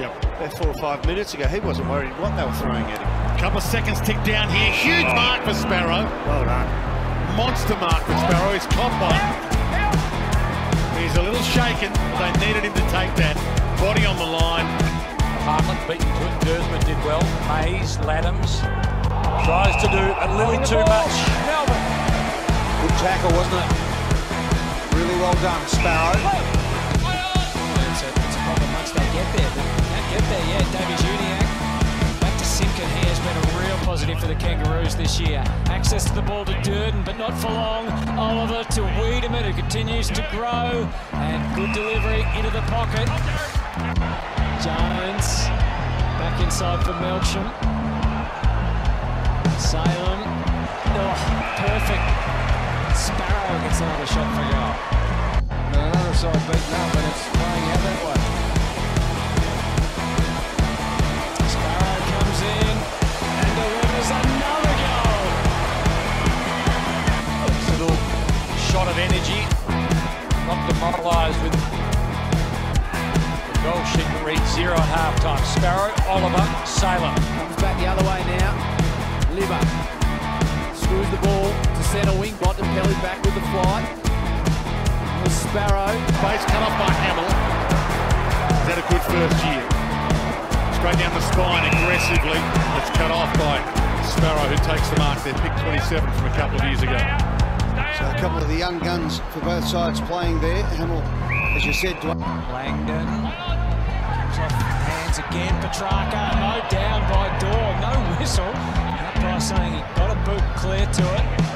Yep. About four or five minutes ago, he wasn't worried what they were throwing at him. Couple of seconds tick down here. Huge Oh. mark for Sparrow. Well done. Monster mark for Sparrow. He's caught one. He's a little shaken. They needed him to take that. Body on the line. Hartland beaten to it. Dersman did well. Mays, Laddams tries to do a little too much. Melbourne. Good tackle, wasn't it? Really well done, Sparrow. It's a, it's a problem once they get there, but they get there for the Kangaroos this year. Access to the ball to Durden, but not for long. Oliver to Weideman, who continues to grow. And good delivery into the pocket. Jones back inside for Melksham. Salem. Oh, perfect. Sparrow gets another shot for goal. Another side beaten up, energy. Not demoralised with the goal sheet that reads zero at half time. Sparrow, Oliver, Salem. Comes back the other way now. Libba screws the ball to centre wing. Bontempelli back with the fly. Was Sparrow. Base cut off by Hamill. He's had a good first year. Straight down the spine aggressively. It's cut off by Sparrow, who takes the mark there. Pick 27 from a couple of years ago. A couple of the young guns for both sides playing there. Hamill, as you said, Dwayne. Langdon hands again. Petracca mowed down by Dorr. No whistle. Umpire saying he got a boot clear to it.